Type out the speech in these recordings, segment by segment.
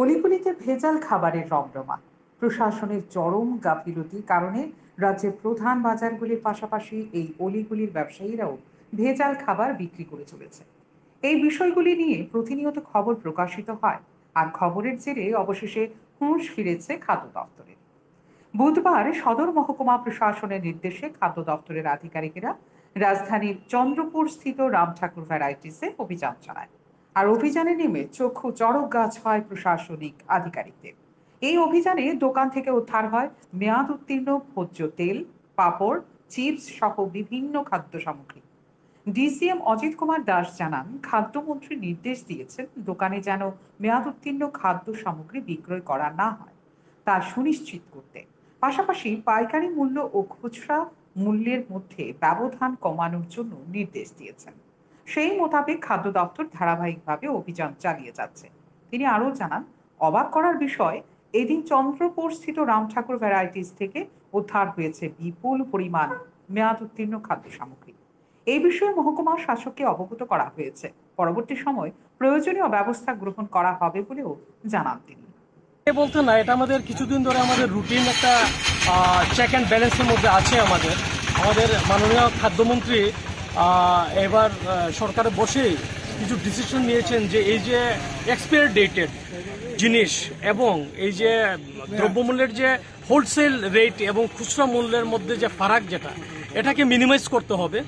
অলিগুলিতে ভেজাল খাবারের রমরমা। প্রশাসনের চরম গাফিলতির কারণে রাজ্যের প্রধান বাজারগুলির পাশাপাশি এই অলিগুলির ব্যবসায়ীরাও ভেজাল খাবার বিক্রি করে চলেছে। এই বিষয়গুলি নিয়ে প্রতিনিয়ত খবর প্রকাশিত হয় আর খবরের জেরে অবশেষে হুঁশ ফিরেছে খাদ্য দপ্তরের বুধবার সদর মহকুমা প্রশাসনের নির্দেশে খাদ্য দপ্তরের আধিকারিকেরা রাজধানীর চন্দ্রপুর স্থিত রাম ঠাকুর ভ্যারাইটিসে অভিযান চালায়। আর অভিযানে নেমে চক্ষু চড়ক গাছ হয় প্রশাসনিক আধিকারিকদের। এই অভিযানে দোকান থেকে উদ্ধার হয় মেয়াদ উত্তীর্ণ, ভোজ্য তেল, পাপড়, চিপস সহ বিভিন্ন খাদ্য সামগ্রী। ডিসিএম অজিত কুমার দাস জানান, খাদ্যমন্ত্রী নির্দেশ দিয়েছেন দোকানে যেন মেয়াদ উত্তীর্ণ খাদ্য সামগ্রী বিক্রয় করা না হয়। তা সুনিশ্চিত করতে। পাশাপাশি পাইকারি মূল্য ও খুচরা মূল্যের মধ্যে ব্যবধান কমানোর জন্য নির্দেশ দিয়েছেন। সেই মোতাবেক খাদ্য দপ্তর ধারাবাহিকভাবে অভিযান চালিয়ে যাচ্ছে। তিনি আরও জানান, অবাক করার বিষয়, এদিন চন্দ্রপুর স্থিত রাম ঠাকুর ভ্যারাইটিস থেকে উদ্ধার হয়েছে বিপুল পরিমাণ মেয়াদ উত্তীর্ণ খাদ্য সামগ্রী। এই বিষয়ে মহকুমা শাসককে অবগত করা হয়েছে। পরবর্তী সময় প্রয়োজনীয় ব্যবস্থা গ্রহণ করা হবে বলেও জানান তিনি। বলতে না, এটা আমাদের কিছুদিন ধরে আমাদের রুটিন একটা চেক অ্যান্ড ব্যালেন্সের মধ্যে আছে আমাদের। আমাদের মাননীয় খাদ্যমন্ত্রী এবার সরকারে বসে কিছু ডিসিশন নিয়েছেন যে এই যে এক্সপায়ার ডেটেড জিনিস এবং এই যে দ্রব্যমূল্যের যে হোলসেল রেট এবং খুচরা মূল্যের মধ্যে যে ফারাক যেটা, এটাকে মিনিমাইজ করতে হবে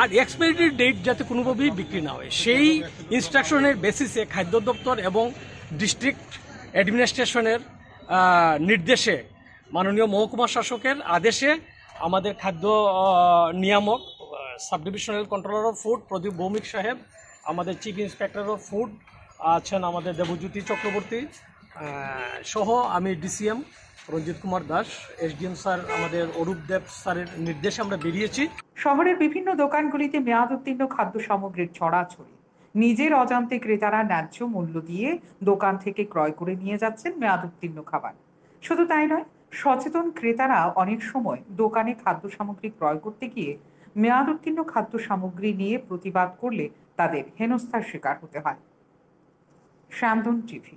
আর এক্সপায়ারি ডেট যাতে কোনোভাবেই বিক্রি না হয়। সেই ইনস্ট্রাকশনের বেসিসে খাদ্য দপ্তর এবং ডিস্ট্রিক্ট অ্যাডমিনিস্ট্রেশনের নির্দেশে মাননীয় মহকুমা শাসকের আদেশে আমাদের খাদ্য নিয়ামক sub divisional controller of food, Pradip Bhowmik সাহেব, আমাদের চিফ ইন্সপেক্টর অফ ফুড আছেন আমাদের দেবজ্যোতি চক্রবর্তী সহ আমি DCM Ranjit Kumar Das, SDM sir আমাদের অরূপ দেব স্যারের নির্দেশে আমরা বেরিয়েছি। শহরের বিভিন্ন দোকানগুলিতে মেয়াদ উত্তীর্ণ খাদ্য সামগ্রীর ছড়াছড়ি। নিজের অজান্তে ক্রেতারা ন্যায্য মূল্য দিয়ে দোকান থেকে ক্রয় করে নিয়ে যাচ্ছেন মেয়াদ উত্তীর্ণ খাবার। শুধু তাই নয়, সচেতন ক্রেতারা অনেক সময় দোকানে খাদ্য সামগ্রী ক্রয় করতে গিয়ে মেয়াদ উত্তীর্ণ খাদ্য সামগ্রী নিয়ে প্রতিবাদ করলে তাদের হেনস্থার শিকার হতে হয়। শ্যামদন টিভি